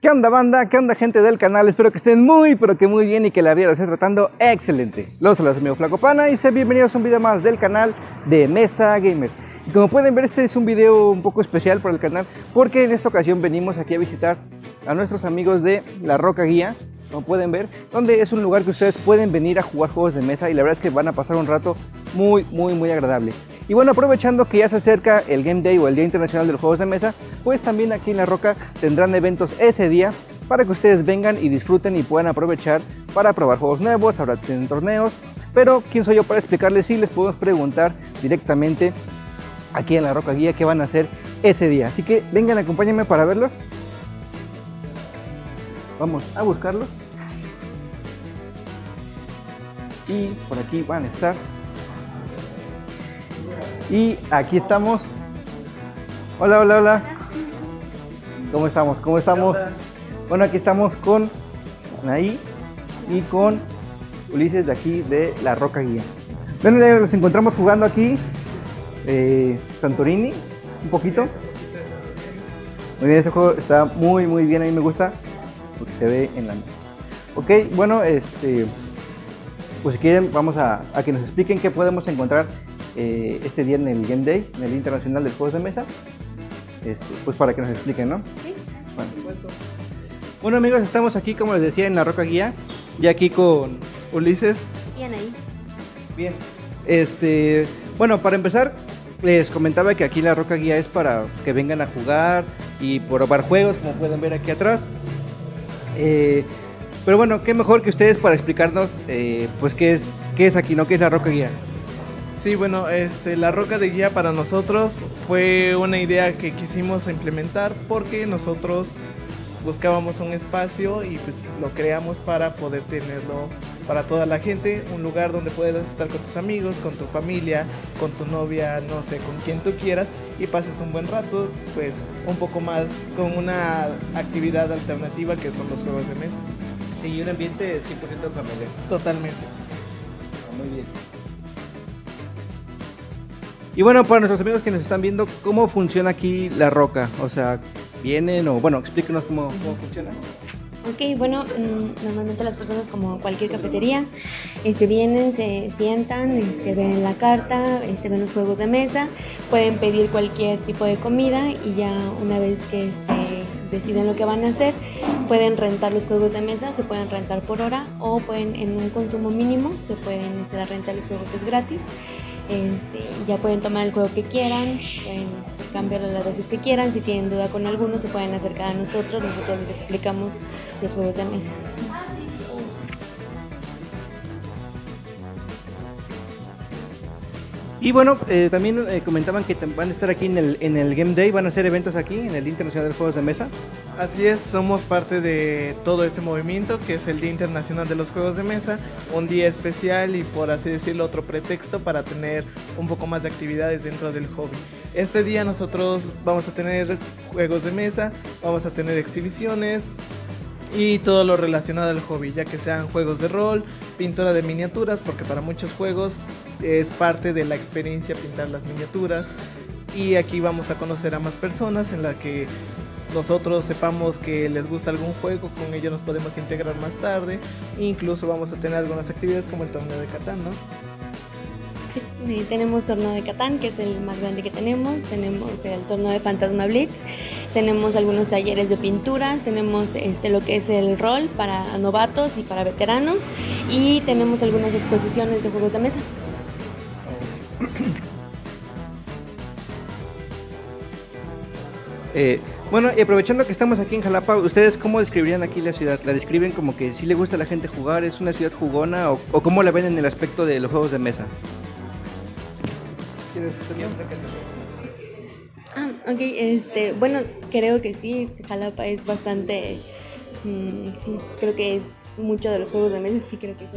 ¿Qué onda banda? ¿Qué onda gente del canal? Espero que estén muy pero que muy bien y que la vida los esté tratando excelente. Los saludos amigo Flaco Pana y sean bienvenidos a un video más del canal de Mesa Gamer. Y como pueden ver este es un video un poco especial para el canal porque en esta ocasión venimos aquí a visitar a nuestros amigos de La Roca Guía como pueden ver, donde es un lugar que ustedes pueden venir a jugar juegos de mesa y la verdad es que van a pasar un rato muy, muy, muy agradable. Y bueno, aprovechando que ya se acerca el Game Day o el Día Internacional de los Juegos de Mesa, pues también aquí en La Roca tendrán eventos ese día para que ustedes vengan y disfruten y puedan aprovechar para probar juegos nuevos, ahora tienen torneos, pero ¿quién soy yo para explicarles si les podemos preguntar directamente aquí en La Roca Guía qué van a hacer ese día? Así que vengan, acompáñenme para verlos. Vamos a buscarlos. Y por aquí van a estar. Y aquí estamos. Hola, hola, hola. ¿Cómo estamos? ¿Cómo estamos? Bueno, aquí estamos con Anaí y con Ulises de aquí de La Roca Guía. Bueno, ya los encontramos jugando aquí. Eh, Santorini, un poquito. Muy bien, ese juego está muy, muy bien. A mí me gusta porque se ve en la Ok, bueno, este, pues si quieren vamos a, a que nos expliquen qué podemos encontrar eh, este día en el Game Day, en el Internacional de Juegos de Mesa. Este, pues para que nos expliquen, ¿no? Sí, bueno. por supuesto. Bueno amigos, estamos aquí como les decía en la Roca Guía, ya aquí con Ulises. Bien ahí. Bien. Este, bueno, para empezar, les comentaba que aquí la Roca Guía es para que vengan a jugar y probar juegos, como pueden ver aquí atrás. Eh, pero bueno, qué mejor que ustedes para explicarnos, eh, pues, qué es, qué es aquí, ¿no? ¿Qué es la Roca Guía? Sí, bueno, este, la Roca de Guía para nosotros fue una idea que quisimos implementar porque nosotros buscábamos un espacio y pues lo creamos para poder tenerlo para toda la gente, un lugar donde puedas estar con tus amigos, con tu familia, con tu novia, no sé, con quien tú quieras y pases un buen rato, pues un poco más con una actividad alternativa que son los juegos de mesa. Sí, un ambiente 100% familiar. Totalmente. Muy bien. Y bueno, para nuestros amigos que nos están viendo, ¿cómo funciona aquí la roca? O sea, vienen o bueno, explíquenos cómo, cómo funciona. Ok, bueno, mm, normalmente las personas como cualquier cafetería, este, vienen, se sientan, este, ven la carta, este, ven los juegos de mesa, pueden pedir cualquier tipo de comida y ya una vez que este, deciden lo que van a hacer, pueden rentar los juegos de mesa, se pueden rentar por hora o pueden en un consumo mínimo, se pueden este, la renta los juegos es gratis. Este, ya pueden tomar el juego que quieran, pueden este, cambiar las dosis que quieran, si tienen duda con alguno se pueden acercar a nosotros, nosotros les explicamos los juegos de mesa. Y bueno, eh, también eh, comentaban que van a estar aquí en el, en el Game Day, van a hacer eventos aquí en el Internacional de Juegos de Mesa. Así es, somos parte de todo este movimiento que es el Día Internacional de los Juegos de Mesa, un día especial y por así decirlo otro pretexto para tener un poco más de actividades dentro del hobby. Este día nosotros vamos a tener juegos de mesa, vamos a tener exhibiciones, y todo lo relacionado al hobby, ya que sean juegos de rol, pintura de miniaturas, porque para muchos juegos es parte de la experiencia pintar las miniaturas. Y aquí vamos a conocer a más personas en la que nosotros sepamos que les gusta algún juego, con ello nos podemos integrar más tarde. incluso vamos a tener algunas actividades como el torneo de Catán, ¿no? Sí, tenemos torneo de Catán, que es el más grande que tenemos. Tenemos el torneo de Fantasma Blitz. Tenemos algunos talleres de pintura. Tenemos este, lo que es el rol para novatos y para veteranos. Y tenemos algunas exposiciones de juegos de mesa. Eh, bueno, y aprovechando que estamos aquí en Jalapa, ¿ustedes cómo describirían aquí la ciudad? ¿La describen como que sí le gusta a la gente jugar, es una ciudad jugona o, cómo la ven en el aspecto de los juegos de mesa? Ah, ok, este, bueno, creo que sí, Jalapa es bastante, mm, sí, creo que es mucho de los juegos de mesa, sí creo que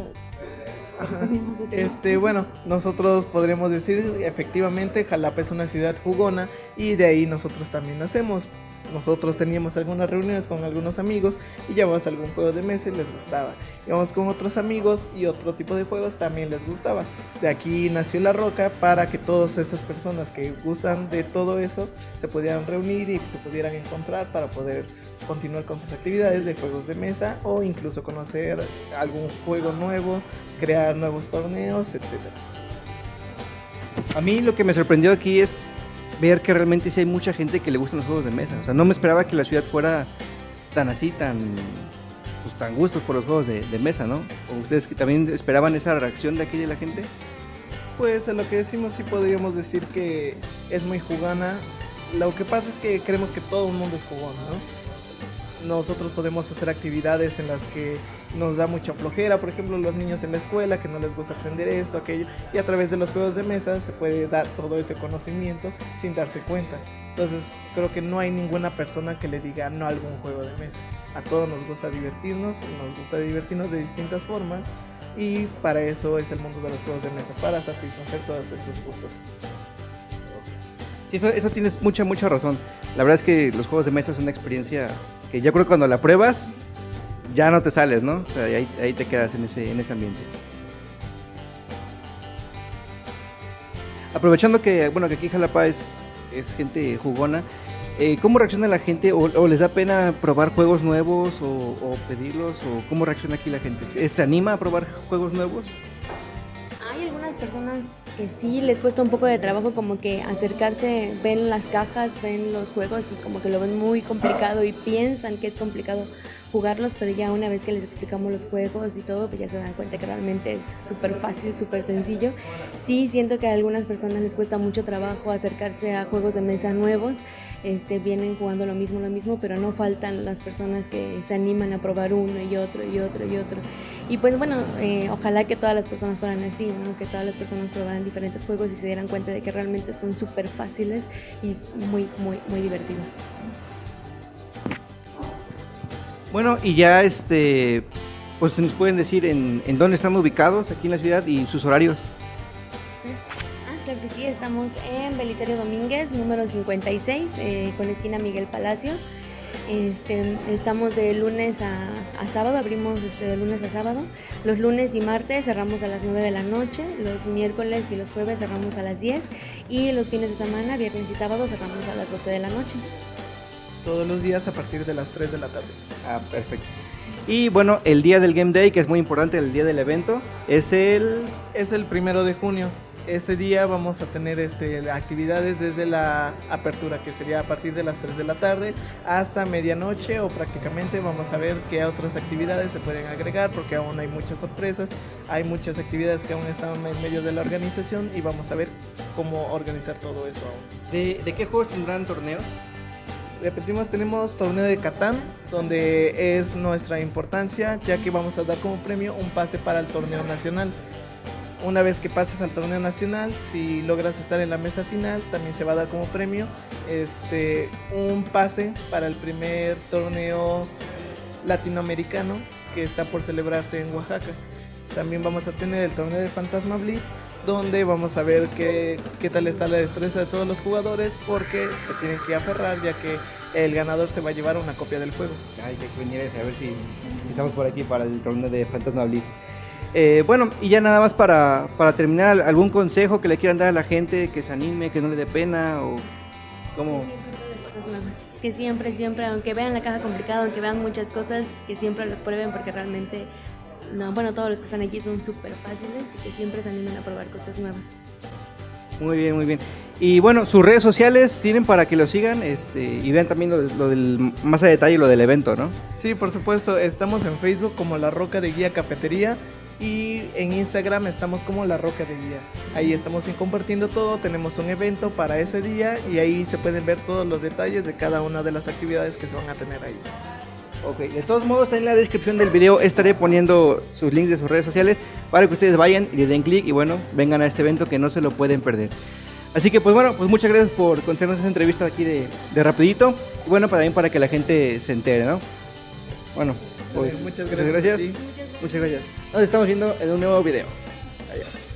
Este, bueno, nosotros podríamos decir efectivamente Jalapa es una ciudad jugona y de ahí nosotros también nacemos nosotros teníamos algunas reuniones con algunos amigos y llevábamos algún juego de mesa y les gustaba. Íbamos con otros amigos y otro tipo de juegos también les gustaba. De aquí nació La Roca para que todas esas personas que gustan de todo eso se pudieran reunir y se pudieran encontrar para poder continuar con sus actividades de juegos de mesa o incluso conocer algún juego nuevo, crear nuevos torneos, etc. A mí lo que me sorprendió aquí es ver que realmente sí hay mucha gente que le gustan los juegos de mesa. O sea, no me esperaba que la ciudad fuera tan así, tan, pues, tan gustos por los juegos de, mesa, ¿no? ¿O ustedes que también esperaban esa reacción de aquí de la gente? Pues a lo que decimos sí podríamos decir que es muy jugana. Lo que pasa es que creemos que todo el mundo es jugón, ¿no? Nosotros podemos hacer actividades en las que nos da mucha flojera, por ejemplo los niños en la escuela que no les gusta aprender esto, aquello, y a través de los juegos de mesa se puede dar todo ese conocimiento sin darse cuenta. Entonces creo que no hay ninguna persona que le diga no a algún juego de mesa. A todos nos gusta divertirnos, nos gusta divertirnos de distintas formas y para eso es el mundo de los juegos de mesa, para satisfacer todos esos gustos. Sí, eso, eso tienes mucha, mucha razón. La verdad es que los juegos de mesa son una experiencia que yo creo que cuando la pruebas ya no te sales, ¿no? O sea, ahí, te quedas en ese, en ese ambiente. Aprovechando que, bueno, que aquí Jalapa es, es gente jugona, eh, ¿cómo reacciona la gente? O, les da pena probar juegos nuevos o, pedirlos? ¿O cómo reacciona aquí la gente? ¿Se anima a probar juegos nuevos? Hay algunas personas que sí les cuesta un poco de trabajo como que acercarse, ven las cajas, ven los juegos y como que lo ven muy complicado y piensan que es complicado jugarlos, pero ya una vez que les explicamos los juegos y todo, pues ya se dan cuenta que realmente es súper fácil, súper sencillo. Sí siento que a algunas personas les cuesta mucho trabajo acercarse a juegos de mesa nuevos, este, vienen jugando lo mismo, lo mismo, pero no faltan las personas que se animan a probar uno y otro y otro y otro. Y pues bueno, eh, ojalá que todas las personas fueran así, ¿no? que todas las personas probaran diferentes juegos y se dieran cuenta de que realmente son súper fáciles y muy, muy, muy divertidos. Bueno, y ya este, pues nos pueden decir en, dónde están ubicados aquí en la ciudad y sus horarios. Ah, claro que sí, estamos en Belisario Domínguez, número 56, eh, con esquina Miguel Palacio. Este, estamos de lunes a, sábado, abrimos este, de lunes a sábado. Los lunes y martes cerramos a las 9 de la noche, los miércoles y los jueves cerramos a las 10 y los fines de semana, viernes y sábado cerramos a las 12 de la noche todos los días a partir de las 3 de la tarde. Ah, perfecto. Y bueno, el día del Game Day, que es muy importante, el día del evento, es el... Es el primero de junio. Ese día vamos a tener este, actividades desde la apertura, que sería a partir de las 3 de la tarde hasta medianoche o prácticamente vamos a ver qué otras actividades se pueden agregar porque aún hay muchas sorpresas, hay muchas actividades que aún están en medio de la organización y vamos a ver cómo organizar todo eso aún. ¿De, de qué juegos tendrán torneos? Repetimos, tenemos torneo de Catán, donde es nuestra importancia, ya que vamos a dar como premio un pase para el torneo nacional. Una vez que pases al torneo nacional, si logras estar en la mesa final, también se va a dar como premio este, un pase para el primer torneo latinoamericano que está por celebrarse en Oaxaca. También vamos a tener el torneo de Fantasma Blitz, donde vamos a ver qué, qué tal está la destreza de todos los jugadores, porque se tienen que aferrar, ya que el ganador se va a llevar una copia del juego. Ay, que venir a ver si estamos por aquí para el torneo de Fantasma Blitz. Eh, bueno, y ya nada más para, para, terminar, ¿algún consejo que le quieran dar a la gente que se anime, que no le dé pena o cómo? Que siempre, siempre, aunque vean la caja complicada, aunque vean muchas cosas, que siempre los prueben porque realmente no, bueno, todos los que están aquí son súper fáciles y que siempre se animan a probar cosas nuevas. Muy bien, muy bien. Y bueno, sus redes sociales tienen para que lo sigan este, y vean también lo, del más a detalle lo del evento, ¿no? Sí, por supuesto. Estamos en Facebook como La Roca de Guía Cafetería y en Instagram estamos como La Roca de Guía. Ahí estamos compartiendo todo. Tenemos un evento para ese día y ahí se pueden ver todos los detalles de cada una de las actividades que se van a tener ahí. Ok, de todos modos en la descripción del video estaré poniendo sus links de sus redes sociales para que ustedes vayan y le den clic y bueno, vengan a este evento que no se lo pueden perder. Así que pues bueno, pues muchas gracias por concedernos esa entrevista aquí de, rapidito y bueno, también para que la gente se entere, ¿no? Bueno, pues muchas gracias. Muchas gracias. Muchas gracias. Nos estamos viendo en un nuevo video. Adiós.